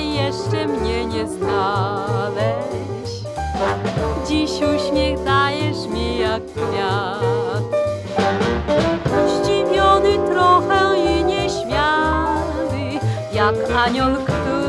jeszcze mnie nie znałeś. Dziś uśmiech dajesz mi jak kwiat. Zdziwiony trochę i nieśmiały, jak anioł który.